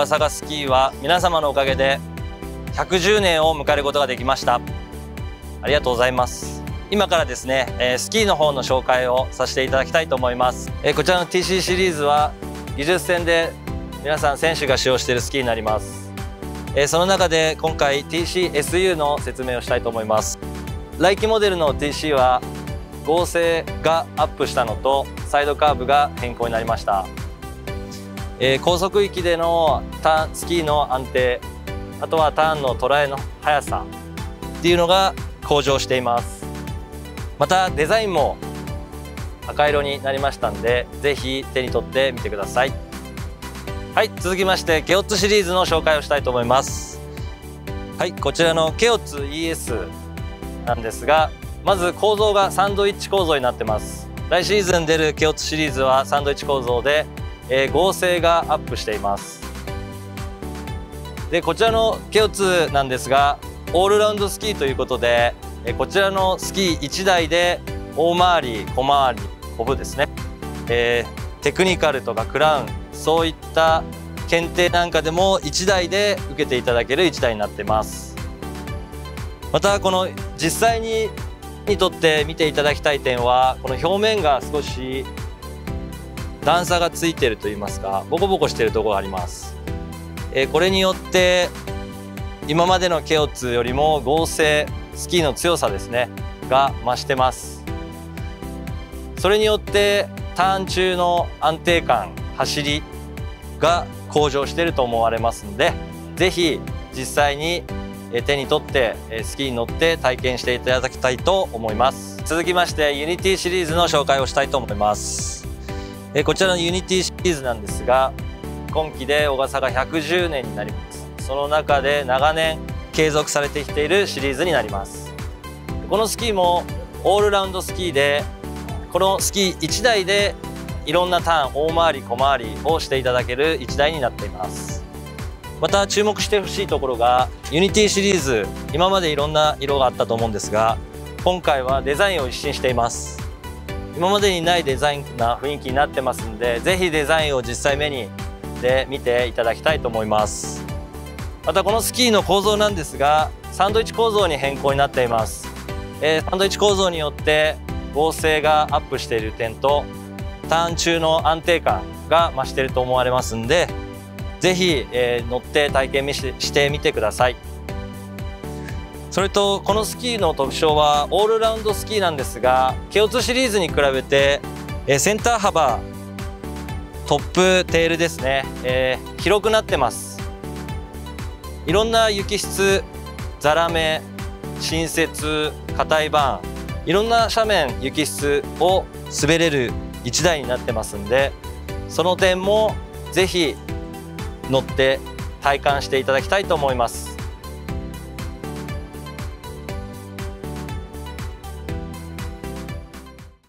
小笠原スキーは皆様のおかげで110年を迎えることができました。ありがとうございます。今からですね、えスキーの方の紹介をさせていただきたいと思います、えこちらの TC シリーズは技術戦で皆さん選手が使用しているスキーになります、えその中で今回 TCSU の説明をしたいと思います。来期モデルの TC は合成がアップしたのとサイドカーブが変更になりました、えー、高速域でのターンスキーの安定あとはターンの捉えの速さっていうのが向上しています。またデザインも赤色になりましたんで是非手に取ってみてください。はい続きましてケオッツシリーズの紹介をしたいと思います。はいこちらのケオッツ ES なんですがまず構造がサンドイッチ構造になってます。来シーズン出るケオッツシリーズはサンドイッチ構造で、えー、合成がアップしています。でこちらのケオツなんですがオールラウンドスキーということでえこちらのスキー1台で大回り小回りコブですね、えー、テクニカルとかクラウンそういった検定なんかでも1台で受けていただける1台になってます。またこの実際ににとって見ていただきたい点はこの表面が少し段差がついてると言いますかボコボコしてるところがあります。えこれによって今までの KEO'S よりも剛性スキーの強さですねが増してます。それによってターン中の安定感走りが向上していると思われますので是非実際に手に取ってスキーに乗って体験していただきたいと思います。続きましてユニティシリーズの紹介をしたいと思います。えこちらのユニティシリーズなんですが今期でオガサカが110年になります。その中で長年継続されてきているシリーズになります。このスキーもオールラウンドスキーでこのスキー1台でいろんなターン大回り小回りをしていただける1台になっています。また注目してほしいところがユニティシリーズ今までいろんな色があったと思うんですが今回はデザインを一新しています。今までにないデザインな雰囲気になってますんで是非デザインを実際目にで見ていただきたいと思います。またこのスキーの構造なんですがサンドイッチ構造に変更になっています、えー、サンドイッチ構造によって合成がアップしている点とターン中の安定感が増していると思われますんで是非、えー、乗って体験してみてください。それとこのスキーの特徴はオールラウンドスキーなんですがケオツシリーズに比べて、センター幅トップテールですね、えー、広くなってます。いろんな雪質ザラメ新雪硬いバーンいろんな斜面雪質を滑れる1台になってますんでその点もぜひ乗って体感していただきたいと思います。